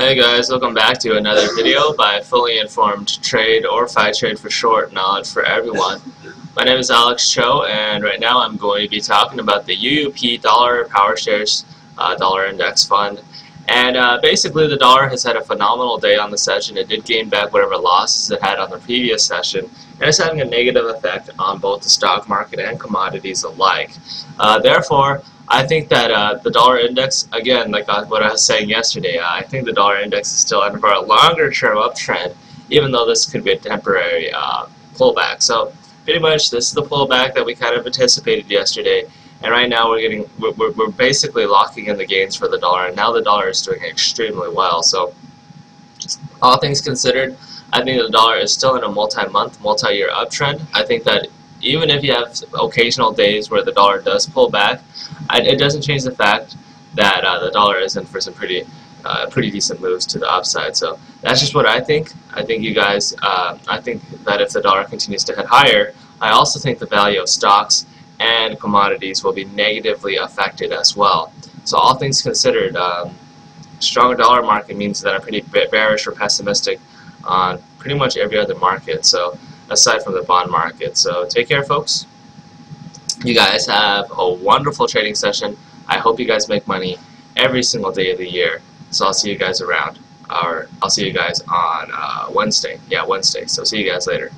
Hey guys, welcome back to another video by Fully Informed Trade, or FI Trade for short, knowledge for everyone. My name is Alex Cho, and right now I'm going to be talking about the UUP Dollar Power Shares uh, Dollar Index Fund. And uh, basically the dollar has had a phenomenal day on the session. It did gain back whatever losses it had on the previous session, and it's having a negative effect on both the stock market and commodities alike. Uh, therefore, I think that uh, the dollar index, again, like uh, what I was saying yesterday, uh, I think the dollar index is still under a longer term uptrend, even though this could be a temporary uh, pullback. So pretty much this is the pullback that we kind of anticipated yesterday, and right now we're getting we're, we're basically locking in the gains for the dollar, and now the dollar is doing extremely well. So all things considered, I think the dollar is still in a multi-month, multi-year uptrend. I think that even if you have occasional days where the dollar does pull back, I, it doesn't change the fact that uh, the dollar is in for some pretty uh, pretty decent moves to the upside. So that's just what I think. I think you guys, uh, I think that if the dollar continues to head higher, I also think the value of stocks and commodities will be negatively affected as well. So all things considered, um, stronger dollar market means that I'm pretty bearish or pessimistic on pretty much every other market. So aside from the bond market. So take care, folks. You guys have a wonderful trading session. I hope you guys make money every single day of the year. So I'll see you guys around. Or I'll see you guys on uh, Wednesday. Yeah, Wednesday. So see you guys later.